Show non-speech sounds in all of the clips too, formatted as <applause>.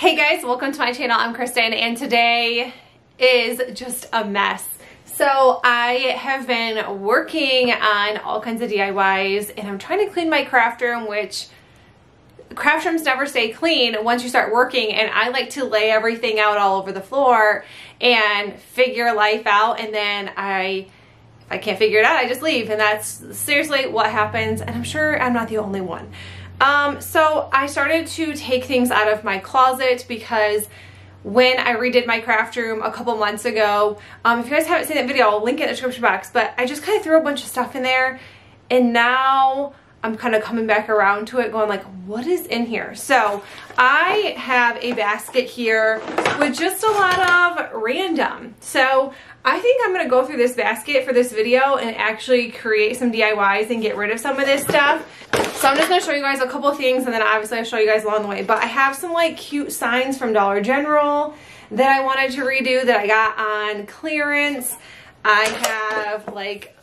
Hey guys, welcome to my channel. I'm Kristin and today is just a mess. So I have been working on all kinds of DIYs and I'm trying to clean my craft room, which craft rooms never stay clean once you start working and I like to lay everything out all over the floor and figure life out and then I if I can't figure it out I just leave and that's seriously what happens and I'm sure I'm not the only one. Um, so I started to take things out of my closet because when I redid my craft room a couple months ago, um, if you guys haven't seen that video, I'll link it in the description box, but I just kind of threw a bunch of stuff in there and now I'm kind of coming back around to it going like, what is in here? So I have a basket here with just a lot of random. So I think I'm going to go through this basket for this video and actually create some DIYs and get rid of some of this stuff. So I'm just going to show you guys a couple things and then obviously I'll show you guys along the way. But I have some like cute signs from Dollar General that I wanted to redo that I got on clearance. I have like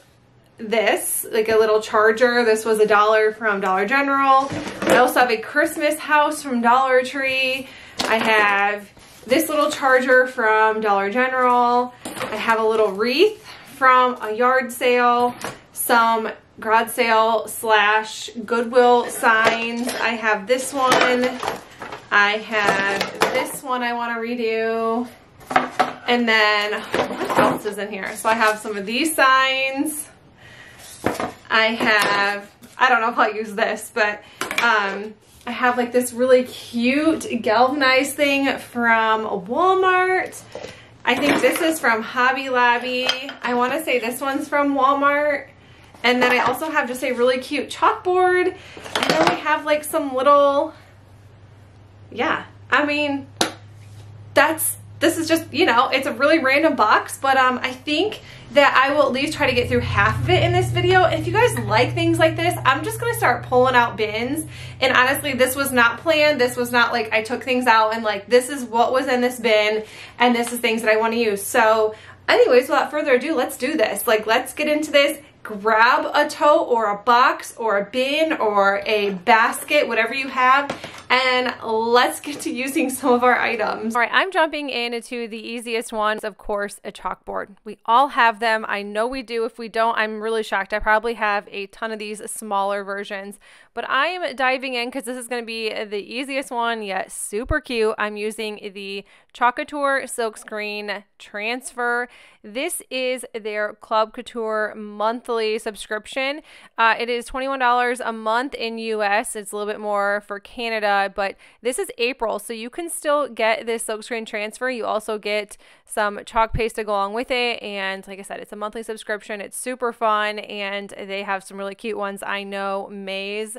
this, like a little charger. This was a dollar from Dollar General. I also have a Christmas house from Dollar Tree. I have this little charger from Dollar General. I have a little wreath from a yard sale, some garage sale slash Goodwill signs. I have this one. I have this one I want to redo. And then what else is in here? So I have some of these signs. I have, I don't know if I'll use this, but um, I have like this really cute galvanized thing from Walmart. I think this is from Hobby Lobby. I want to say this one's from Walmart. And then I also have just a really cute chalkboard. And then we have like some little, yeah, I mean, that's this is just, you know, it's a really random box, but um, I think that I will at least try to get through half of it in this video. If you guys like things like this, I'm just to start pulling out bins. And honestly, this was not planned. This was not like I took things out and like, this is what was in this bin and this is things that I want to use. So anyways, without further ado, let's do this. Like, let's get into this grab a tote or a box or a bin or a basket, whatever you have, and let's get to using some of our items. All right, I'm jumping into the easiest ones, of course, a chalkboard. We all have them. I know we do. If we don't, I'm really shocked. I probably have a ton of these smaller versions, but I am diving in because this is going to be the easiest one yet super cute. I'm using the Chalk Couture Silkscreen Transfer. This is their Club Couture monthly subscription. Uh, it is $21 a month in US. It's a little bit more for Canada, Uh, but this is April, so you can still get this silkscreen transfer. You also get some chalk paste to go along with it. And like I said, it's a monthly subscription. It's super fun, and they have some really cute ones. I know May's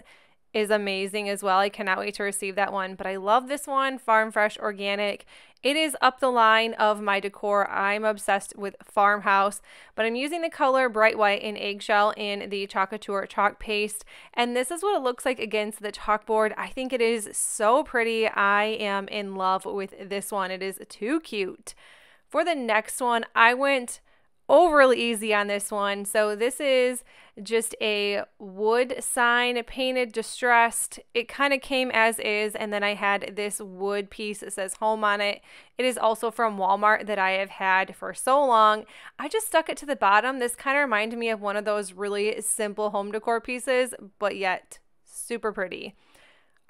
is amazing as well. I cannot wait to receive that one. But I love this one, Farm Fresh Organic. It is up the line of my decor. I'm obsessed with farmhouse, but I'm using the color Bright White in Eggshell in the Chalk Couture chalk paste. And this is what it looks like against the chalkboard. I think it is so pretty. I am in love with this one. It is too cute. For the next one, I went overly easy on this one. So this is just a wood sign painted distressed. It kind of came as is and then I had this wood piece that says home on it. It is also from Walmart that I have had for so long. I just stuck it to the bottom. This kind of reminded me of one of those really simple home decor pieces, but yet super pretty.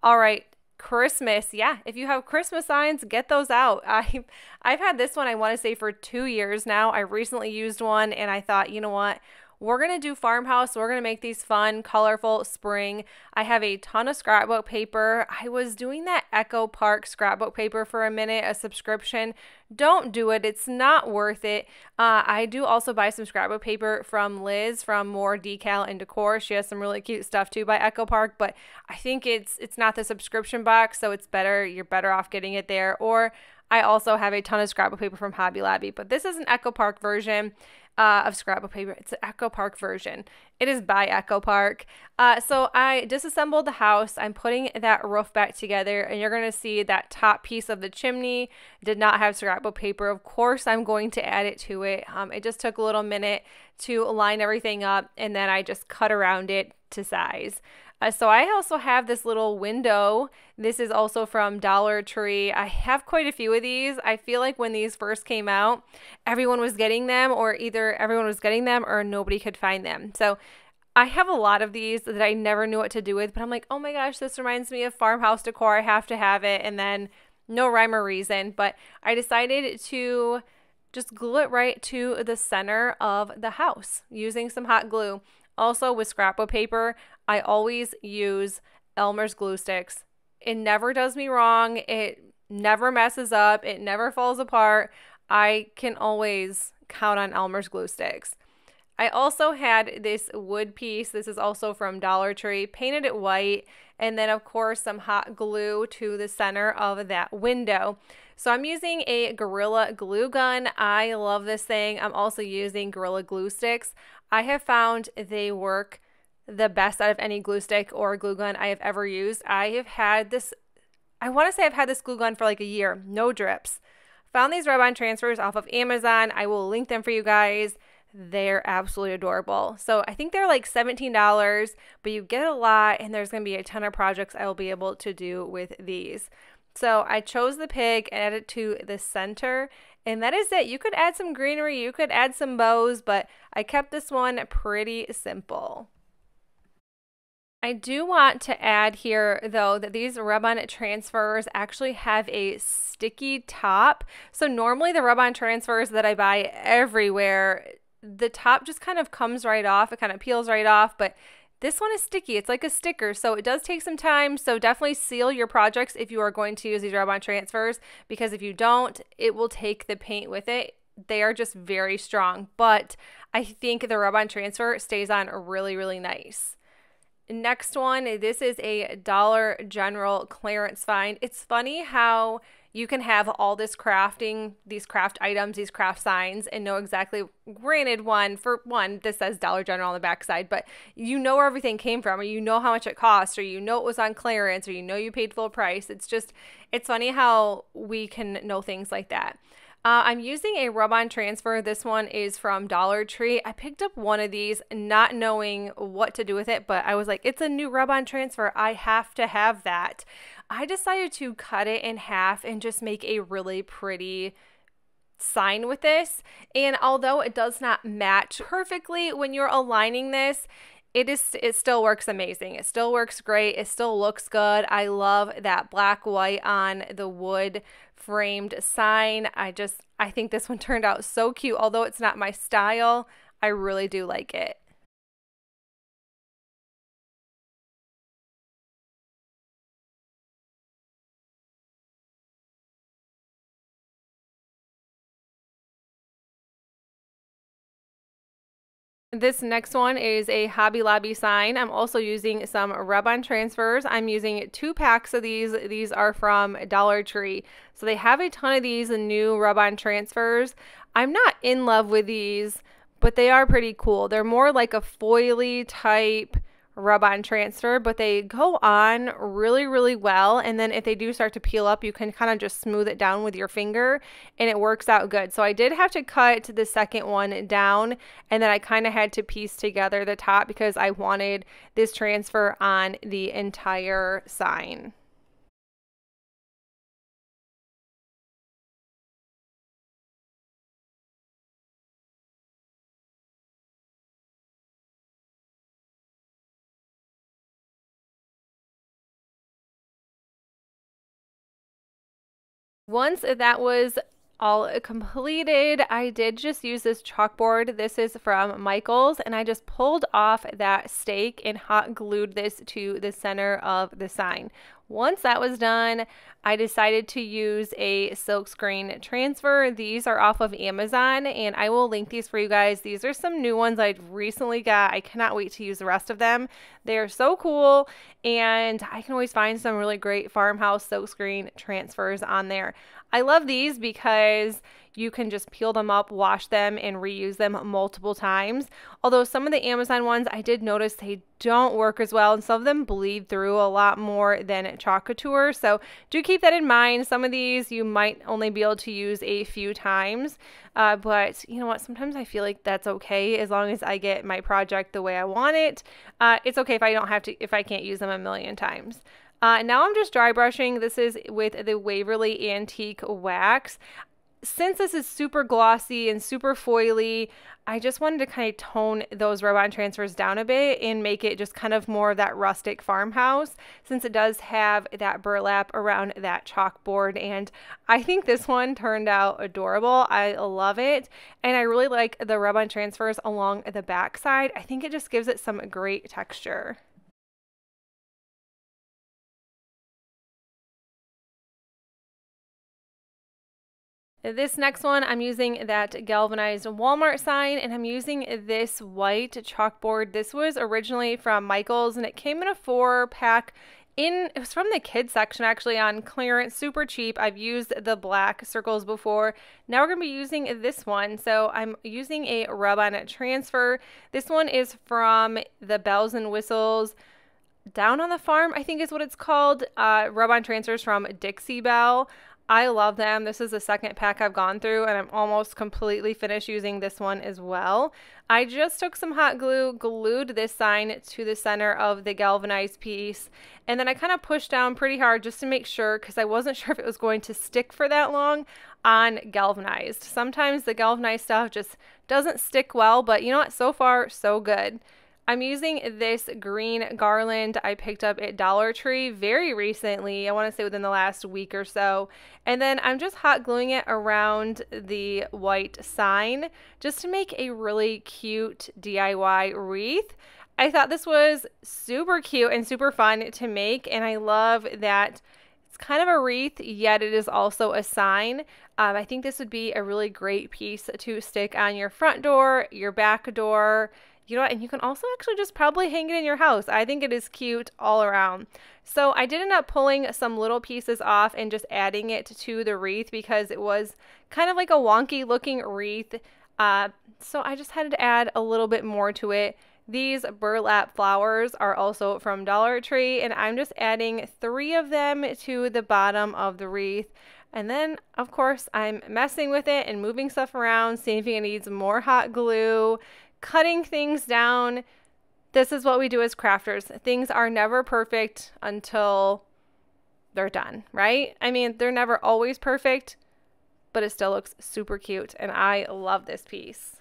All right, Christmas, yeah. If you have Christmas signs, get those out. <laughs> I I've had this one I want to say for 2 years now. I recently used one and I thought, you know what? We're going to do farmhouse. We're going to make these fun, colorful spring. I have a ton of scrapbook paper. I was doing that Echo Park scrapbook paper for a minute, a subscription. Don't do it. It's not worth it. Uh, I do also buy some scrapbook paper from Liz from More Decal and Decor. She has some really cute stuff too by Echo Park, but I think it's it's not the subscription box, so it's better. You're better off getting it there. Or I also have a ton of scrapbook paper from Hobby Lobby, but this is an Echo Park version uh, of scrapbook paper. It's an Echo Park version. It is by Echo Park. Uh, so I disassembled the house. I'm putting that roof back together, and you're going to see that top piece of the chimney did not have scrapbook paper. Of course, I'm going to add it to it. Um, it just took a little minute to line everything up, and then I just cut around it to size. Uh, so I also have this little window. This is also from Dollar Tree. I have quite a few of these. I feel like when these first came out, everyone was getting them, or either everyone was getting them or nobody could find them. So I have a lot of these that I never knew what to do with, but I'm like, oh my gosh, this reminds me of farmhouse decor. I have to have it. And then no rhyme or reason, but I decided to just glue it right to the center of the house using some hot glue. Also, with scrapbook paper, I always use Elmer's glue sticks. It never does me wrong. It never messes up. It never falls apart. I can always count on Elmer's glue sticks. I also had this wood piece. This is also from Dollar Tree. Painted it white. And then, of course, some hot glue to the center of that window. So I'm using a Gorilla Glue Gun. I love this thing. I'm also using Gorilla Glue Sticks. I have found they work the best out of any glue stick or glue gun I have ever used. I have had this, I want to say I've had this glue gun for like a year, no drips. Found these rub on transfers off of Amazon. I will link them for you guys. They're absolutely adorable. So I think they're like $17, but you get a lot, and there's going to be a ton of projects I will be able to do with these. So I chose the pig and added it to the center. And that is it. You could add some greenery, you could add some bows, but I kept this one pretty simple. I do want to add here, though, that these rub-on transfers actually have a sticky top. So normally the rub-on transfers that I buy everywhere, the top just kind of comes right off. It kind of peels right off, but this one is sticky. It's like a sticker, so it does take some time. So definitely seal your projects if you are going to use these rub-on transfers because if you don't, it will take the paint with it. They are just very strong, but I think the rub-on transfer stays on really, really nice. Next one, this is a Dollar General clearance find. It's funny how you can have all this crafting, these craft items, these craft signs, and know exactly. Granted, one for one, this says Dollar General on the backside, but you know where everything came from, or you know how much it cost, or you know it was on clearance, or you know you paid full price. It's just, it's funny how we can know things like that. Uh, I'm using a rub on transfer. This one is from Dollar Tree. I picked up one of these not knowing what to do with it, but I was like, it's a new rub on transfer. I have to have that. I decided to cut it in half and just make a really pretty sign with this. And although it does not match perfectly when you're aligning this, it is it still works amazing. It still works great. It still looks good. I love that black white on the wood framed sign. I just I think this one turned out so cute. Although it's not my style, I really do like it. This next one is a Hobby Lobby sign. I'm also using some rub-on transfers. I'm using two packs of these. These are from Dollar Tree. So they have a ton of these new rub-on transfers. I'm not in love with these, but they are pretty cool. They're more like a foily type rub on transfer, but they go on really, really well. And then if they do start to peel up, you can kind of just smooth it down with your finger and it works out good. So I did have to cut the second one down and then I kind of had to piece together the top because I wanted this transfer on the entire sign. Once that was all completed, I did just use this chalkboard. This is from Michaels, and I just pulled off that stake and hot glued this to the center of the sign. Once that was done, I decided to use a silkscreen transfer. These are off of Amazon and I will link these for you guys. These are some new ones I recently got. I cannot wait to use the rest of them. They are so cool and I can always find some really great farmhouse silkscreen transfers on there. I love these because you can just peel them up, wash them, and reuse them multiple times. Although some of the Amazon ones, I did notice they don't work as well, and some of them bleed through a lot more than Chalk Couture. So do keep that in mind. Some of these you might only be able to use a few times, uh, but you know what? Sometimes I feel like that's okay as long as I get my project the way I want it. Uh, it's okay if I don't have to, if I can't use them a million times. Uh, now I'm just dry brushing. This is with the Waverly Antique Wax since this is super glossy and super foily, I just wanted to kind of tone those rub-on transfers down a bit and make it just kind of more of that rustic farmhouse since it does have that burlap around that chalkboard. And I think this one turned out adorable. I love it. And I really like the rub-on transfers along the back side. I think it just gives it some great texture. This next one, I'm using that galvanized Walmart sign and I'm using this white chalkboard. This was originally from Michael's and it came in a four pack in it was from the kids section actually on clearance super cheap. I've used the black circles before. Now we're going to be using this one so i'm using a rub-on transfer. This one is from the bells and whistles. Down on the farm i think is what it's called uh, rub-on transfers from dixie belle I love them. This is the second pack I've gone through and I'm almost completely finished using this one as well. I just took some hot glue, glued this sign to the center of the galvanized piece, and then I kind of pushed down pretty hard just to make sure because I wasn't <laughs> sure if it was going to stick for that long on galvanized. Sometimes the galvanized stuff just doesn't stick well, but you know what? So far, so good. I'm using this green garland I picked up at Dollar Tree very recently. I want to say within the last week or so. And then I'm just hot gluing it around the white sign just to make a really cute DIY wreath. I thought this was super cute and super fun to make. And I love that it's kind of a wreath, yet it is also a sign. Um, I think this would be a really great piece to stick on your front door, your back door, you know what? And you can also actually just probably hang it in your house. I think it is cute all around. So I did end up pulling some little pieces off and just adding it to the wreath because it was kind of like a wonky looking wreath. Uh, so I just had to add a little bit more to it. These burlap flowers are also from Dollar Tree, and I'm just adding three of them to the bottom of the wreath. And then, of course, I'm messing with it and moving stuff around, seeing if it needs more hot glue, cutting things down. This is what we do as crafters. Things are never perfect until they're done, right? I mean, they're never always perfect, but it still looks super cute. And I love this piece.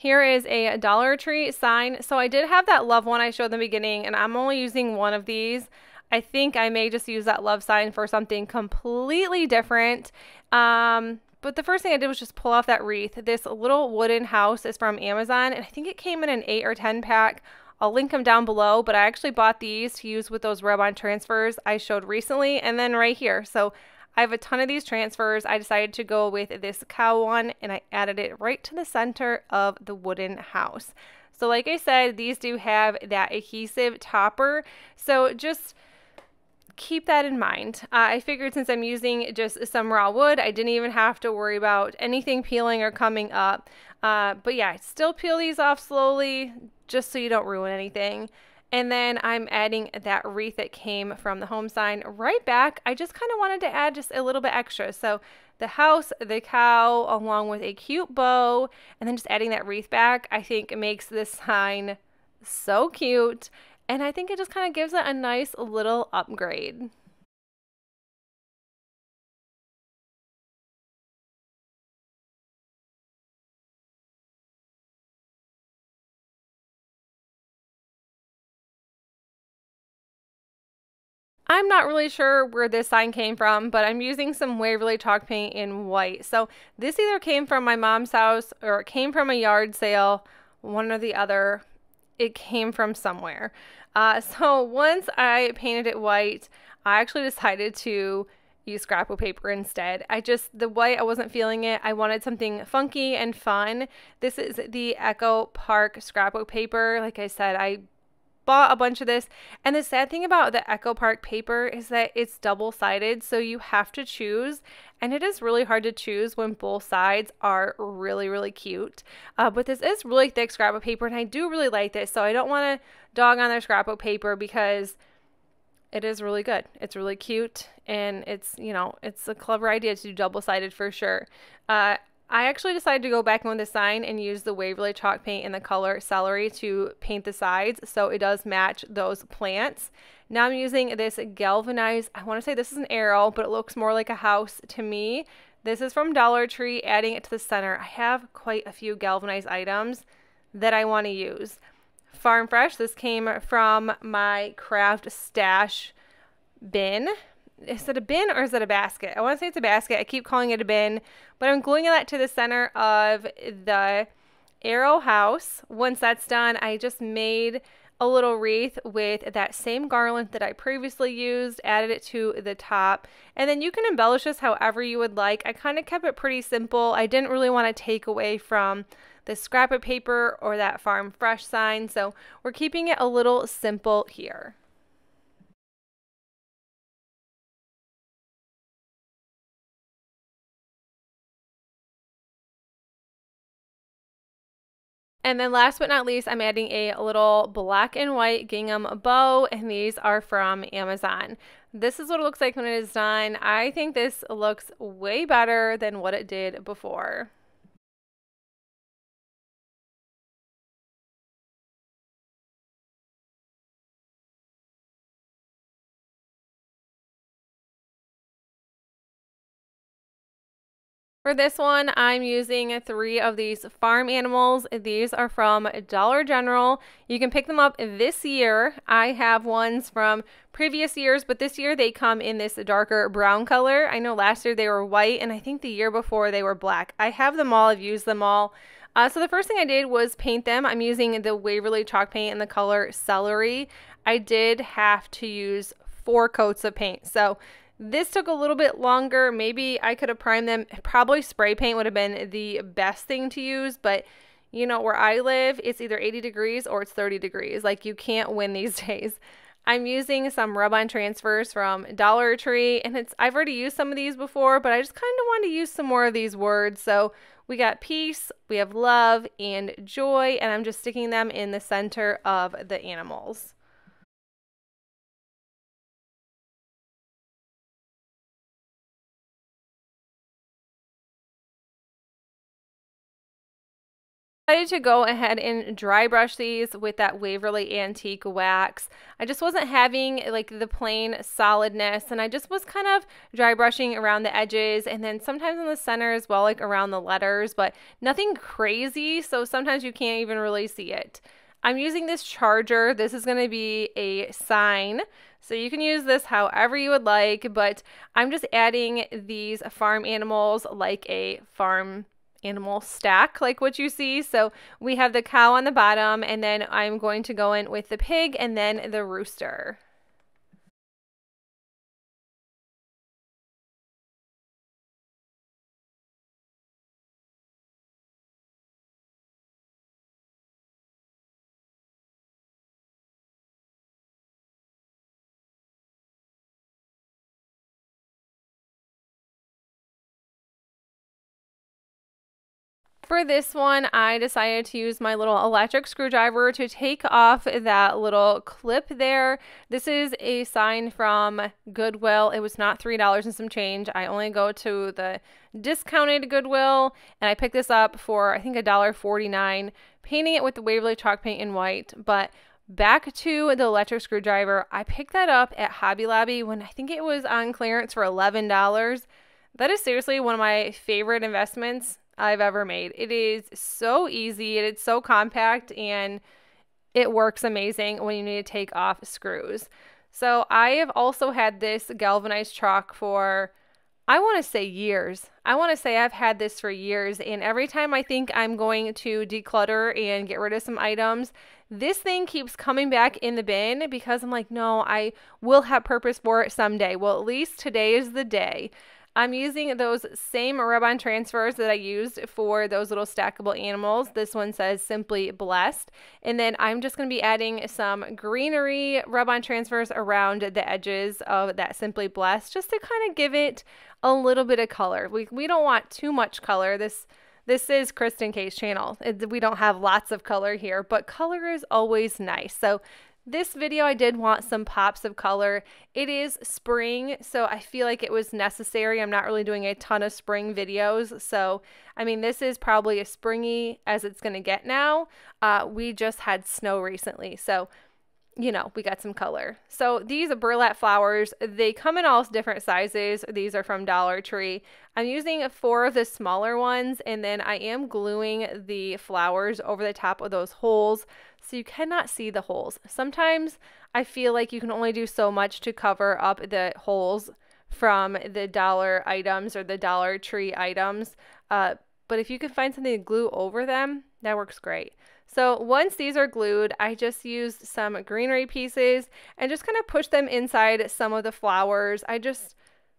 Here is a Dollar Tree sign. So I did have that love one I showed in the beginning, and I'm only using one of these. I think I may just use that love sign for something completely different. Um, but the first thing I did was just pull off that wreath. This little wooden house is from Amazon, and I think it came in an 8 or 10 pack. I'll link them down below, but I actually bought these to use with those rub-on transfers I showed recently, and then right here. So I have a ton of these transfers. I decided to go with this cow one and I added it right to the center of the wooden house. So like I said, these do have that adhesive topper. So just keep that in mind. Uh, I figured since I'm using just some raw wood, I didn't even have to worry about anything peeling or coming up. Uh, but yeah, still peel these off slowly just so you don't ruin anything. And then I'm adding that wreath that came from the home sign right back. I just kind of wanted to add just a little bit extra. So the house, the cow, along with a cute bow, and then just adding that wreath back, I think it makes this sign so cute. And I think it just kind of gives it a nice little upgrade. I'm not really sure where this sign came from, but I'm using some Waverly chalk paint in white. So this either came from my mom's house or it came from a yard sale, one or the other. It came from somewhere. Uh, <laughs> so once I painted it white, I actually decided to use scrapbook paper instead. I just, the white, I wasn't feeling it. I wanted something funky and fun. This is the Echo Park scrapbook paper. Like I said, I bought a bunch of this. And the sad thing about the Echo Park paper is that it's double sided, so you have to choose. And it is really hard to choose when both sides are really, really cute. Uh, but this is really thick scrapbook paper, and I do really like this. So I don't want to dog on their scrapbook paper because it is really good. It's really cute and it's, you know, it's a clever idea to do double sided for sure. Uh, I actually decided to go back on the sign and use the Waverly chalk paint in the color celery to paint the sides so it does match those plants. Now I'm using this galvanized, I want to say this is an arrow, but it looks more like a house to me. This is from Dollar Tree, adding it to the center. I have quite a few galvanized items that I want to use. Farm Fresh, this came from my craft stash bin is it a bin or is it a basket? I want to say it's a basket. I keep calling it a bin, but I'm gluing that to the center of the arrow house. Once that's done, I just made a little wreath with that same garland that I previously used, added it to the top, and then you can embellish this however you would like. I kind of kept it pretty simple. I didn't really want to take away from the scrap of paper or that farm fresh sign, so we're keeping it a little simple here. And then last but not least, I'm adding a little black and white gingham bow, and these are from Amazon. This is what it looks like when it is done. I think this looks way better than what it did before. For this one, I'm using three of these farm animals. These are from Dollar General. You can pick them up this year. I have ones from previous years, but this year they come in this darker brown color. I know last year they were white, and I think the year before they were black. I have them all. I've used them all. Uh, so the first thing I did was paint them. I'm using the Waverly chalk paint in the color Celery. I did have to use four coats of paint. So this took a little bit longer. Maybe I could have primed them. Probably spray paint would have been the best thing to use, but you know, where I live, it's either 80 degrees or it's 30 degrees. Like you can't win these <laughs> days. I'm using some rub-on transfers from Dollar Tree and it's I've already used some of these before, but I just kind of want to use some more of these words. So we got peace, we have love and joy, and I'm just sticking them in the center of the animals. Decided to go ahead and dry brush these with that Waverly Antique Wax. I just wasn't having like the plain solidness and I just was kind of dry brushing around the edges and then sometimes in the center as well, like around the letters, but nothing crazy. So sometimes you can't even really see it. I'm using this charger. This is going to be a sign. So you can use this however you would like, but I'm just adding these farm animals like a farm animal stack like what you see. So we have the cow on the bottom and then I'm going to go in with the pig and then the rooster. For this one, I decided to use my little electric screwdriver to take off that little clip there. This is a sign from Goodwill. It was not $3 and some change. I only go to the discounted Goodwill and I picked this up for I think $1.49, painting it with the Waverly chalk paint in white. But back to the electric screwdriver, I picked that up at Hobby Lobby when I think it was on clearance for $11. That is seriously one of my favorite investments I've ever made. It is so easy, and it's so compact, and it works amazing when you need to take off screws. So I have also had this galvanized chalk for I want to say years. I want to say I've had this for years, and every time I think I'm going to declutter and get rid of some items, this thing keeps coming back in the bin because I'm like, no, I will have purpose for it someday. Well, at least today is the day. I'm using those same rub-on transfers that I used for those little stackable animals. This one says Simply Blessed. And then I'm just going to be adding some greenery rub-on transfers around the edges of that Simply Blessed just to kind of give it a little bit of color. We, we don't want too much color. This this is Kristin Kay's channel. We don't have lots of color here, but color is always nice. So this video, I did want some pops of color. It is spring, so I feel like it was necessary. I'm not really doing a ton of spring videos, so I mean, this is probably as springy as it's going to get now. Uh, we just had snow recently, so you know, we got some color. So these burlap flowers, they come in all different sizes. These are from Dollar Tree. I'm using four of the smaller ones, and then I am gluing the flowers over the top of those holes so you cannot see the holes. Sometimes I feel like you can only do so much to cover up the holes from the dollar items or the Dollar Tree items. Uh, but if you can find something to glue over them, that works great. So once these are glued, I just used some greenery pieces and just kind of push them inside some of the flowers. I just,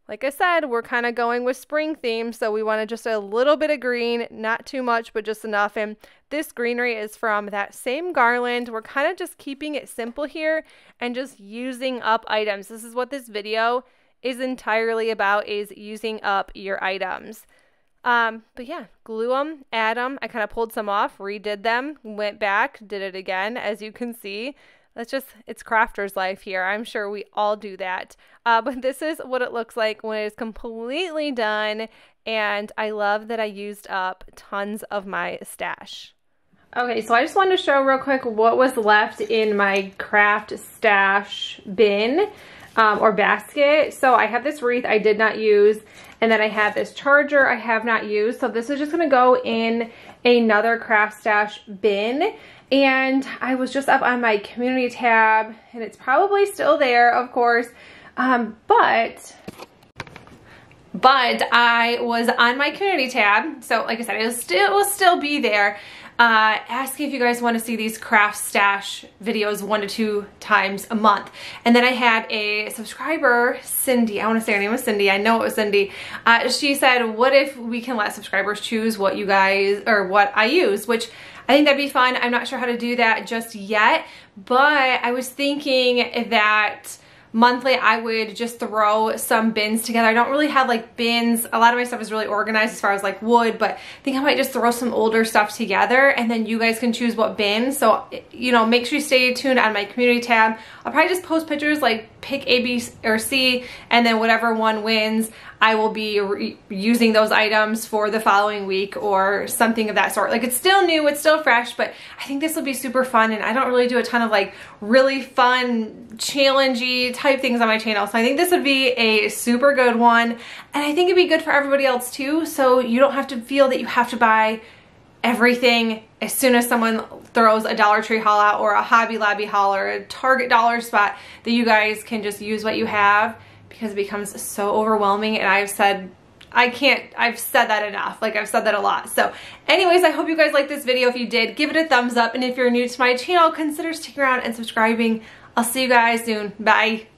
like I said, we're kind of going with spring theme, so we wanted just a little bit of green, not too much, but just enough. And this greenery is from that same garland. We're kind of just keeping it simple here and just using up items. This is what this video is entirely about, is using up your items. Um, but yeah, glue them, add them. I kind of pulled some off, redid them, went back, did it again. As you can see, that's just, it's crafter's life here. I'm sure we all do that. Uh, but this is what it looks like when it is completely done. And I love that I used up tons of my stash. Okay, so I just wanted to show real quick what was left in my craft stash bin um, or basket. So I have this wreath I did not use. And then I have this charger I have not used. So this is just going to go in another craft stash bin. And I was just up on my community tab and it's probably still there, of course. Um, but but I was on my community tab. So like I said, it will still, it will still be there uh, asking if you guys want to see these craft stash videos one to two times a month. And then I had a subscriber, Cindy, I want to say her name was Cindy, I know it was Cindy, uh, she said, what if we can let subscribers choose what you guys, or what I use, which I think that'd be fun. I'm not sure how to do that just yet, but I was thinking that monthly I would just throw some bins together. I don't really have like bins. A lot of my stuff is really organized as far as like wood, but I think I might just throw some older stuff together and then you guys can choose what bin. So, you know, make sure you stay tuned on my community tab. I'll probably just post pictures like pick A, B, or C and then whatever one wins. I will be using those items for the following week or something of that sort. Like it's still new, it's still fresh, but I think this will be super fun and I don't really do a ton of like really fun, challengey type things on my channel. So I think this would be a super good one and I think it'd be good for everybody else too so you don't have to feel that you have to buy everything as soon as someone throws a Dollar Tree haul out or a Hobby Lobby haul or a Target dollar spot that you guys can just use what you have because it becomes so overwhelming and I've said I can't, I've said that enough. Like I've said that a lot. So anyways, I hope you guys liked this video. If you did, give it a thumbs up. And if you're new to my channel, consider sticking around and subscribing. I'll see you guys soon. Bye.